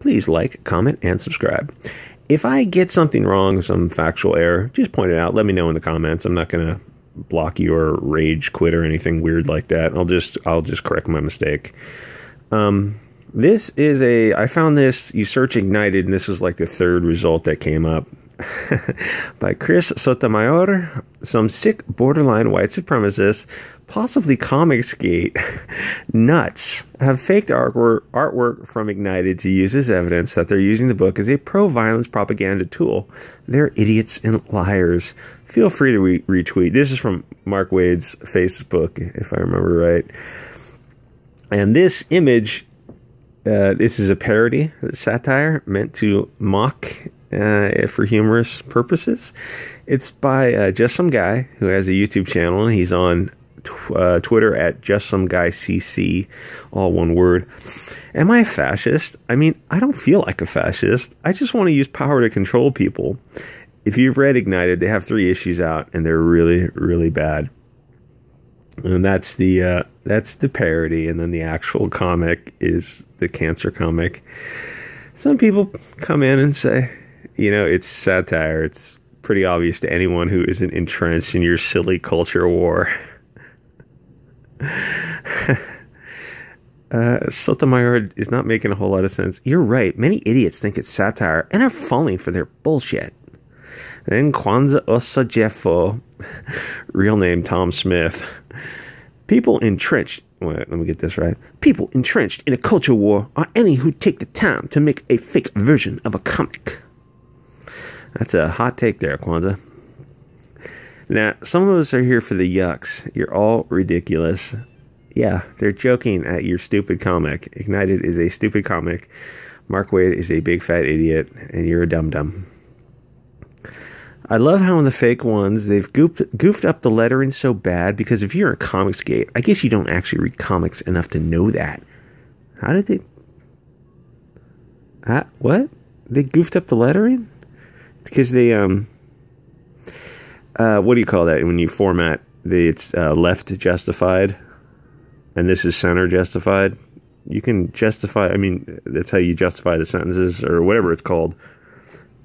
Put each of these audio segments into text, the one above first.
please like, comment, and subscribe. If I get something wrong, some factual error, just point it out. Let me know in the comments. I'm not going to block you or rage quit or anything weird like that. I'll just I'll just correct my mistake. Um, this is a I found this you search ignited and this was like the third result that came up by Chris Sotomayor, some sick borderline white supremacists, possibly Comicsgate nuts, have faked artwork, artwork from Ignited to use as evidence that they're using the book as a pro violence propaganda tool. They're idiots and liars. Feel free to re- retweet. This is from Mark Waid's Facebook, if I remember right. And this image, uh, this is a parody, a satire meant to mock uh, for humorous purposes. It's by uh, just some guy who has a YouTube channel, and he's on tw- uh, Twitter at just some guy cc, all one word. Am I a fascist? I mean, I don't feel like a fascist. I just want to use power to control people. If you've read Ignited, they have three issues out, and they're really, really bad. And that's the uh, that's the parody, and then the actual comic is the cancer comic. Some people come in and say, you know, it's satire. It's pretty obvious to anyone who isn't entrenched in your silly culture war. uh, Sotomayor is not making a whole lot of sense. You're right. Many idiots think it's satire and are falling for their bullshit. Then Kwanza Osajyefo, real name Tom Smith. People entrenched, wait, let me get this right. People entrenched in a culture war are any who take the time to make a fake version of a comic. That's a hot take there, Kwanza. Now, some of us are here for the yucks. You're all ridiculous. Yeah, they're joking at your stupid comic. Ignited is a stupid comic. Mark Waid is a big fat idiot, and you're a dum dum. I love how in the fake ones they've goofed, goofed up the lettering so bad because if you're a Comicsgate, I guess you don't actually read comics enough to know that. How did they? Uh, what? They goofed up the lettering? Because they um uh what do you call that? When you format the it's uh, left justified and this is center justified. You can justify i mean that's how you justify the sentences or whatever it's called.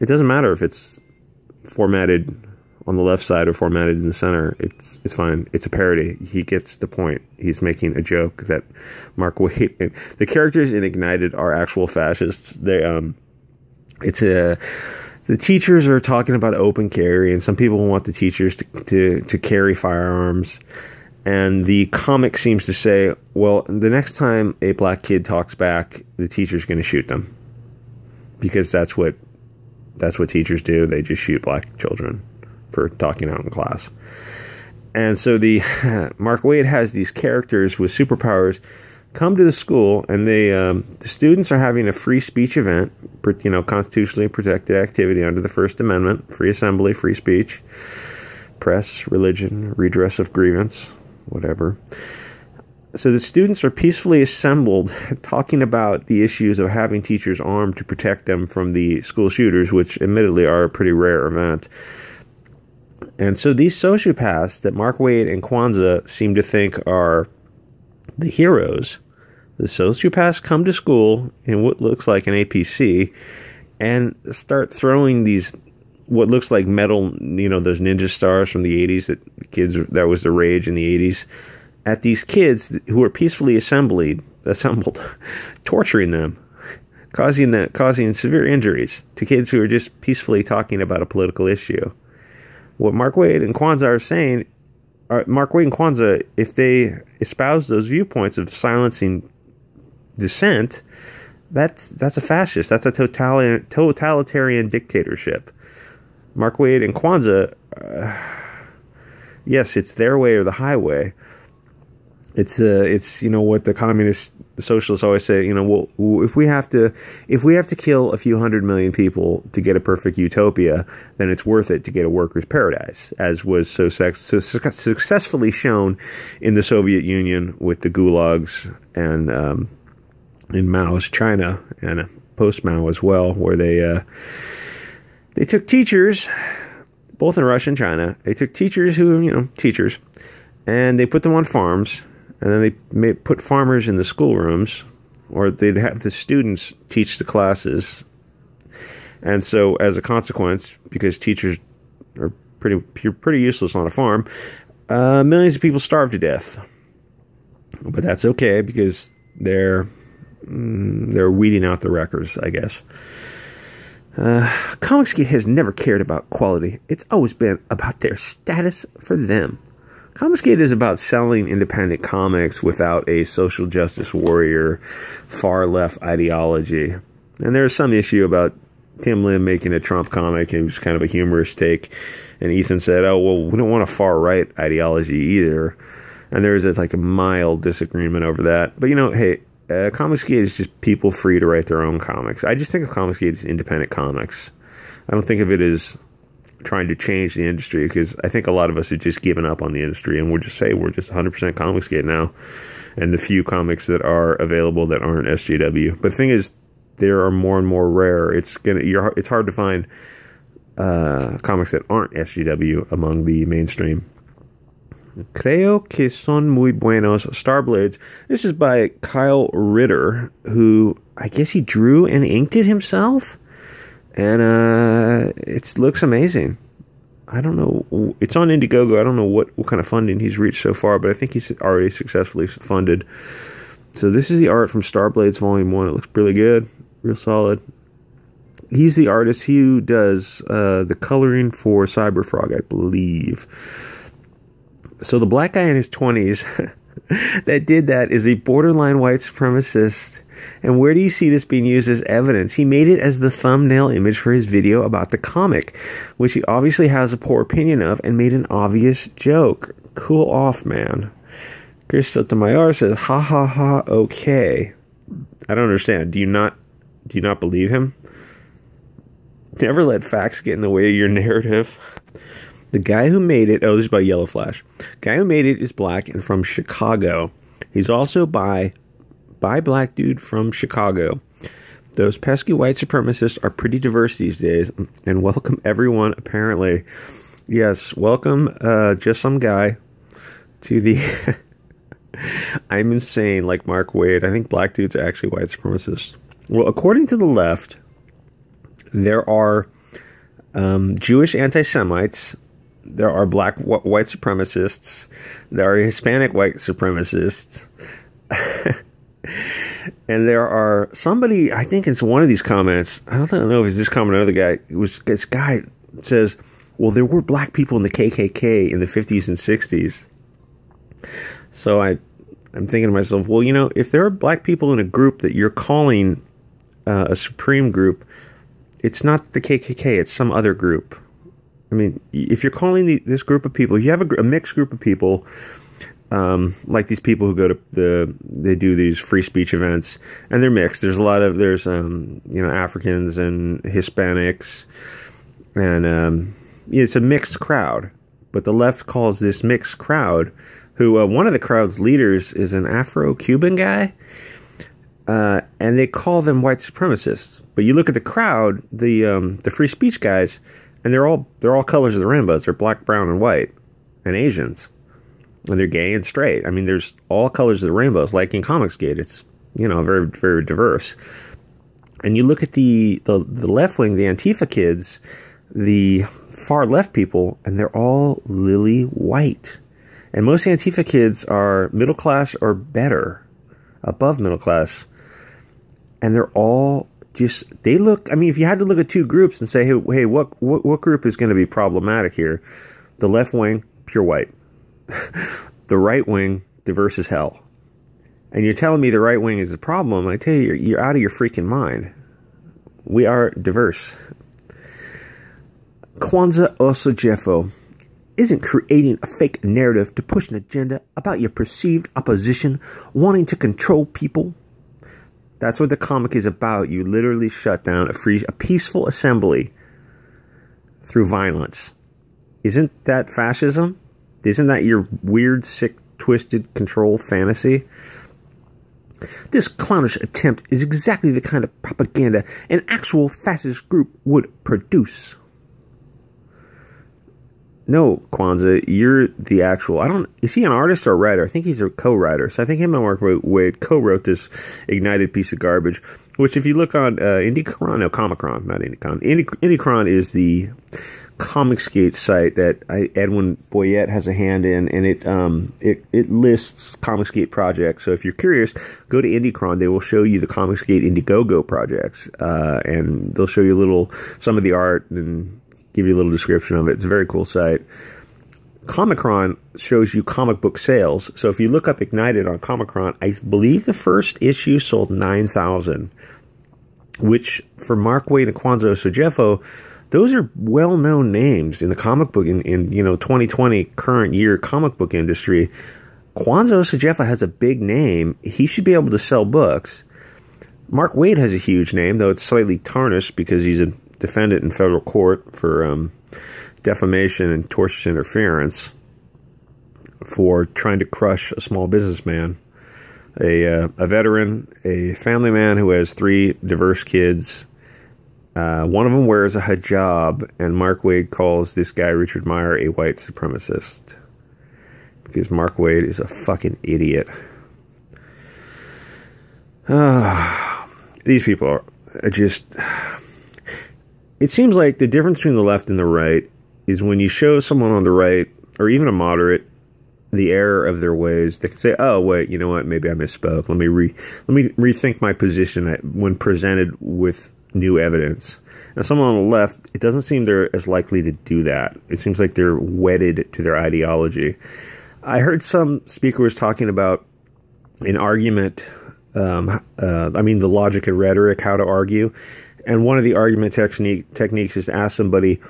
It doesn't matter if it's formatted on the left side or formatted in the center. It's it's fine. It's a parody. He gets the point. He's making a joke that mark waid the characters in ignited are actual fascists. They um it's a the teachers are talking about open carry, and some people want the teachers to, to, to carry firearms. And the comic seems to say, well, the next time a black kid talks back, the teacher's going to shoot them, because that's what that's what teachers do. They just shoot black children for talking out in class. And so the Mark Waid has these characters with superpowers come to the school and they um, the students are having a free speech event you know constitutionally protected activity under the first amendment free assembly free speech press religion redress of grievance whatever. So the students are peacefully assembled talking about the issues of having teachers armed to protect them from the school shooters which admittedly are a pretty rare event. And so these sociopaths that Mark Waid and Kwanza seem to think are the heroes the sociopaths come to school in what looks like an APC and start throwing these what looks like metal, you know, those ninja stars from the 80s that kids that was the rage in the 80s at these kids who are peacefully assembled, assembled, torturing them, causing the, causing severe injuries to kids who are just peacefully talking about a political issue. What Mark Waid and Kwanza are saying, are, Mark Waid and Kwanza, if they espouse those viewpoints of silencing dissent, that's that's a fascist. That's a totalitarian, totalitarian dictatorship. Mark Waid and Kwanza, uh, yes, it's their way or the highway. It's uh, it's you know what the communists, the socialists always say. You know, well, if we have to, if we have to kill a few hundred million people to get a perfect utopia, then it's worth it to get a workers' paradise, as was so, sex, so successfully shown in the Soviet Union with the gulags and um, in Mao's China and post Mao as well, where they uh, they took teachers, both in Russia and China. They took teachers who you know teachers, and they put them on farms, and then they made, put farmers in the schoolrooms, or they'd have the students teach the classes. And so, as a consequence, because teachers are pretty pretty useless on a farm, uh, millions of people starve to death. But that's okay because they're mm, they're weeding out the wreckers, I guess. Uh, Comicsgate has never cared about quality. It's always been about their status for them. Comicsgate is about selling independent comics without a social justice warrior, far left ideology. And there's some issue about Tim Lim making a Trump comic. It was kind of a humorous take. And Ethan said, "Oh well, we don't want a far right ideology either." And there's a, like a mild disagreement over that. But you know, hey, uh, Comicsgate is just people free to write their own comics. I just think of Comicsgate as independent comics. I don't think of it as trying to change the industry because I think a lot of us have just given up on the industry and we're just say we're just 100% Comicsgate now. And the few comics that are available that aren't SJW. But the thing is, there are more and more rare. It's gonna you're it's hard to find uh, comics that aren't SJW among the mainstream. Creo que son muy buenos. Starblades. This is by Kyle Ritter, who I guess he drew and inked it himself, and uh, it looks amazing. I don't know. It's on Indiegogo. I don't know what, what kind of funding he's reached so far, but I think he's already successfully funded. So this is the art from Starblades Volume One. It looks really good, real solid. He's the artist. He who does uh, the coloring for Cyberfrog, I believe. So the black guy in his 20s that did that is a borderline white supremacist. And where do you see this being used as evidence? He made it as the thumbnail image for his video about the comic, which he obviously has a poor opinion of, and made an obvious joke. Cool off, man. Chris Sotomayor says, "Ha ha ha, okay." I don't understand. Do you not do you not believe him? Never let facts get in the way of your narrative. The guy who made it, oh, this is by Yellow Flash. guy who made it is black and from Chicago. He's also by by black dude from Chicago. Those pesky white supremacists are pretty diverse these days, and welcome everyone. Apparently, yes, welcome uh, just some guy to the. I'm insane, like Mark Waid. I think black dudes are actually white supremacists. Well, according to the left, there are um, Jewish anti Semites there are black white supremacists, there are Hispanic white supremacists, and there are somebody. I think it's one of these comments. I don't know if it's this comment or another guy. It was this guy says, "Well, there were black people in the KKK in the 50s and 60s." So I, I'm thinking to myself, well, you know, if there are black people in a group that you're calling uh, a supreme group, it's not the KKK; it's some other group I mean, if you're calling the, this group of people, you have a, a mixed group of people, um, like these people who go to the, they do these free speech events, and they're mixed. There's a lot of there's um, you know Africans and Hispanics, and um, it's a mixed crowd. But the left calls this mixed crowd, who uh, one of the crowd's leaders is an Afro-Cuban guy. Uh, and they call them white supremacists. But you look at the crowd, the um, the free speech guys, and they're all they're all colors of the rainbows. They're black, brown, and white, and Asians, and they're gay and straight. I mean, there's all colors of the rainbows, like in Comicsgate. It's you know very very diverse. And you look at the the, the left wing, the Antifa kids, the far left people, and they're all lily white. And most Antifa kids are middle class or better, above middle class, and they're all just they look. I mean, if you had to look at two groups and say, hey, hey, what what, what group is going to be problematic here? The left wing, pure white. the right wing, diverse as hell. And you're telling me the right wing is the problem? I tell you, you're, you're out of your freaking mind. We are diverse. Kwanza Osajyefo isn't creating a fake narrative to push an agenda about your perceived opposition wanting to control people that's what the comic is about. You literally shut down a free, a peaceful assembly through violence. Isn't that fascism? Isn't that your weird, sick, twisted control fantasy? This clownish attempt is exactly the kind of propaganda an actual fascist group would produce. No, Kwanza, you're the actual. I don't. Is he an artist or a writer? I think he's a co-writer. So I think him and Mark Waid co-wrote this ignited piece of garbage. Which, if you look on uh, Indiechron, no, Comichron, not IndieCon. Indie, is the Comicsgate site that I, Edwin Boyette has a hand in, and it um it it lists Comicsgate projects. So if you're curious, go to Indiechron. They will show you the Comicsgate Indiegogo projects, uh, and they'll show you a little some of the art and give you a little description of it. It's a very cool site. Comichron shows you comic book sales. So if you look up Ignited on Comichron, I believe the first issue sold 9,000, which for Mark Waid and Kwanza Osajyefo, those are well-known names in the comic book in, in you know 2020 current year comic book industry. Kwanza Osajyefo has a big name. He should be able to sell books. Mark Waid has a huge name, though it's slightly tarnished because he's a defendant in federal court for um, defamation and tortious interference for trying to crush a small businessman, a, uh, a veteran, a family man who has three diverse kids. Uh, one of them wears a hijab, and Mark Waid calls this guy, Richard Meyer, a white supremacist. Because Mark Waid is a fucking idiot. Uh, these people are just it seems like the difference between the left and the right is when you show someone on the right or even a moderate the error of their ways, they can say, "Oh, wait, you know what? Maybe I misspoke. Let me re let me rethink my position when presented with new evidence." Now, someone on the left, it doesn't seem they're as likely to do that. It seems like they're wedded to their ideology. I heard some speaker was talking about an argument. Um, uh, I mean, the logic and rhetoric, how to argue. And one of the argument technique, techniques is to ask somebody,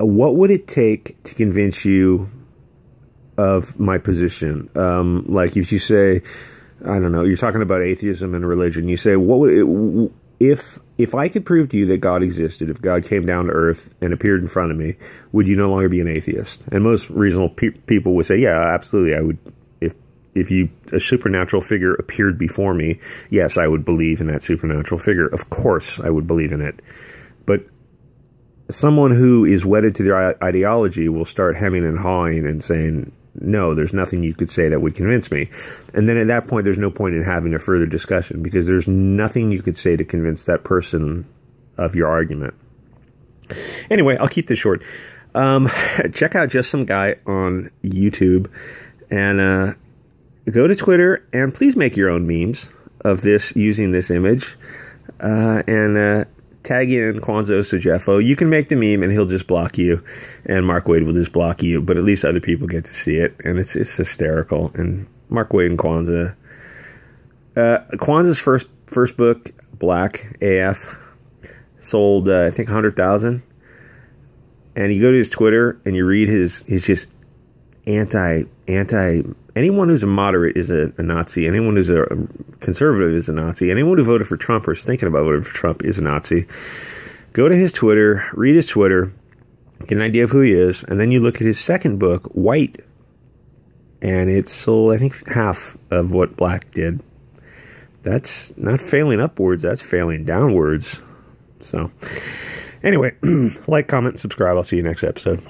uh, what would it take to convince you of my position? Um, like if you say, I don't know, you're talking about atheism and religion. You say, what would it, if if I could prove to you that God existed, if God came down to earth and appeared in front of me, would you no longer be an atheist? And most reasonable pe- people would say, yeah, absolutely, I would if you a supernatural figure appeared before me, yes, I would believe in that supernatural figure. Of course, I would believe in it. But someone who is wedded to their ideology will start hemming and hawing and saying, "No, there's nothing you could say that would convince me." And then at that point, there's no point in having a further discussion because there's nothing you could say to convince that person of your argument. Anyway, I'll keep this short. Um, check out just some guy on YouTube and uh, go to Twitter and please make your own memes of this using this image uh, and uh, tag in Kwanza Osajyefo. You can make the meme and he'll just block you, and Mark Waid will just block you. But at least other people get to see it, and it's it's hysterical. And Mark Waid and Kwanza. Uh, first first book, Black AF, sold uh, I think hundred thousand. And you go to his Twitter and you read his his just anti anti anyone who's a moderate is a, a, Nazi. Anyone who's a conservative is a Nazi. Anyone who voted for Trump or is thinking about voting for Trump is a Nazi. Go to his Twitter, read his Twitter, get an idea of who he is, and then you look at his second book, White, and it's sold I think half of what Black did. That's not failing upwards. That's failing downwards. So, anyway, like, comment, subscribe. I'll see you next episode.